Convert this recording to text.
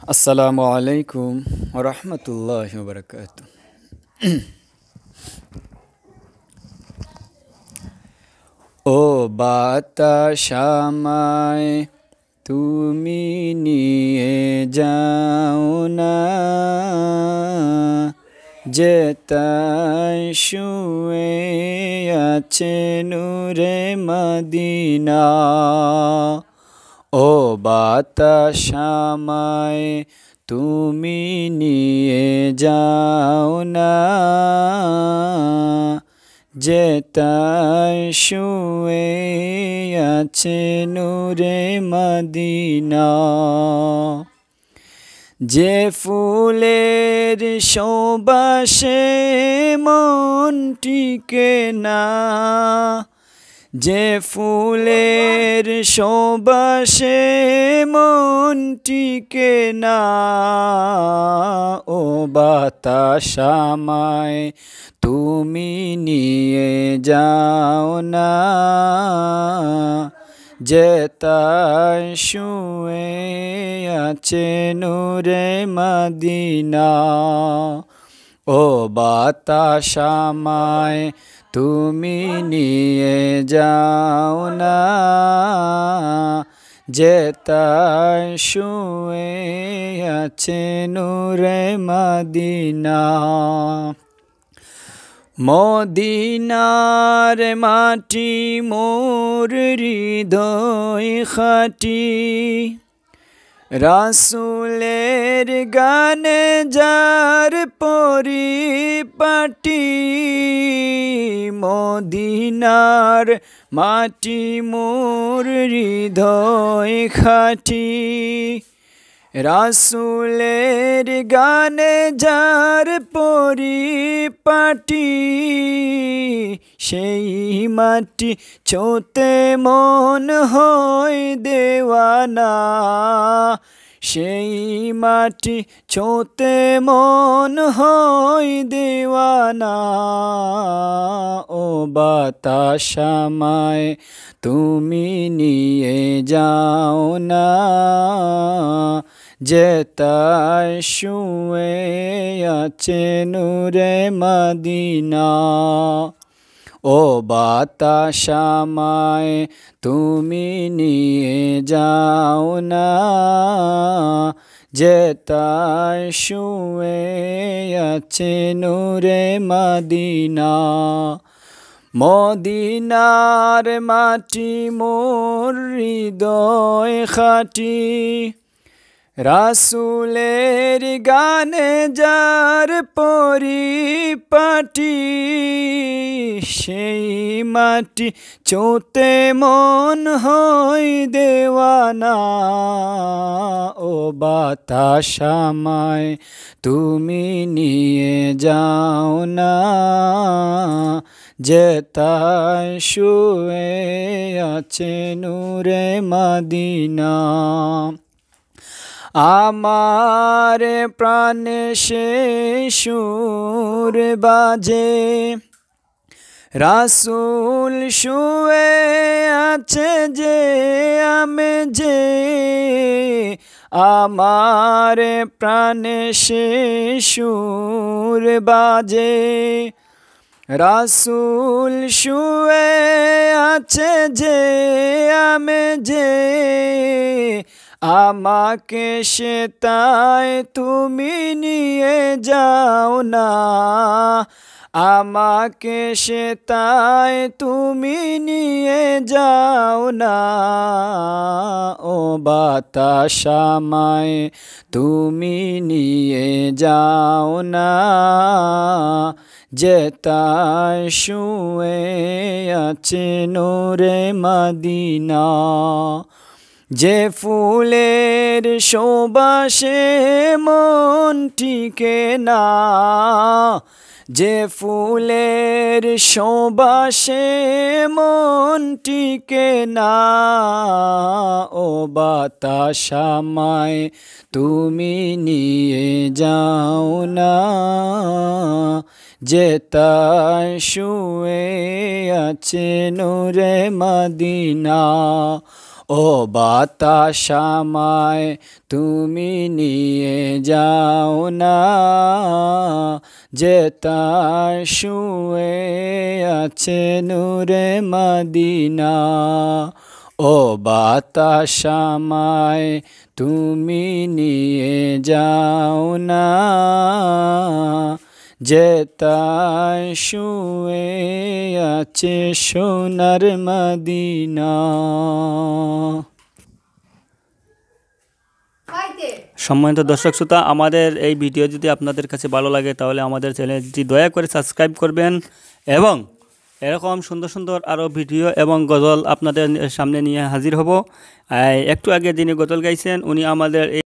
আসসালামু আলাইকুম রহমতুল্লাহ বরকাত ও বাতাসামায় তুমি নিয়ে যাও না যেতাই শুয়ে আছে নূরে মদিনা ও বাতাসামায়, তুমি নিয়ে যাও না। যেতাই শুয়ে আছে নূরে মদিনা। যে ফুলের সৌবাসে মন টিকে না। যে ফুলের সৌবাসে মন টিকে না, ও বাতাসামায় তুমি নিয়ে যাও না। যেতাই শুয়ে আছে নূরে মদিনা ও বাতাসামায় তুমি নিয়ে যাও না যেতাই শুয়ে আছে নূরে মদিনা। মদিনার মাটি মোর হৃদয় খাটি। রাসুলের গানে যার পরিপাটি মদিনার মাটি মোর হৃদয় খাটি। রাসুলের গানে যার পরিপাটি সেই মাটি ছোতে মন হয় দেওয়ানা। সেই মাটি ছোতে মন হয় দেওয়ানা। ও বাতাসামায় তুমি নিয়ে যাও না যেতাই শুয়ে আছে নূরে মদিনা। ও বাতাসামায়, তুমি নিয়ে যাও না। যেতাই শুয়ে আছে নূরে মদিনা, মদিনার মাটি মোর হৃদয় খাটি। রাসুলের গানে যার পরিপাটি সেই মাটি চোতে মন হয় দেওয়ানা। ও বাতাসামায় তুমি নিয়ে যাও না যেতাই শুয়ে আছে নূরে মদিনা। আমার প্রাণে সে সুর বাজে। রাসুল শুয়ে আছে যে আমি যে। আমার প্রাণে সে সুর বাজে। রাসুল শুয়ে আছে যে আমি যে। আমাকে সে তাই তুমি নিয়ে যাও না। আমাকে সে তাই তুমি নিয়ে যাও না। ও বাতাসামায় তুমি নিয়ে যাও না। যেতাই শুয়ে আছে নোরে মদিনা। যে ফুলের শোবাসে মন টিকে না, যে ফুলের শোবাসে মন টিকে না, ও বাতাসামায় তুমি নিয়ে যাও না যেতাই শুয়ে আছে নূরে মদিনা ও বাতাস আমায় তুমি নিয়ে যাও না যে তার শুয়ে আছে নূরে মদিনা। ও বাতাস আমায় তুমি নিয়ে যাও না যে তার শুয়ে আছে সোনার মদিনা। সম্মানিত দর্শক শ্রোতা আমাদের এই ভিডিও যদি আপনাদের কাছে ভালো লাগে তাহলে আমাদের চ্যানেলটি দয়া করে সাবস্ক্রাইব করবেন এবং এরকম সুন্দর সুন্দর আরও ভিডিও এবং গজল আপনাদের সামনে নিয়ে হাজির হব। একটু আগে যিনি গজল গাইছেন উনি আমাদের এই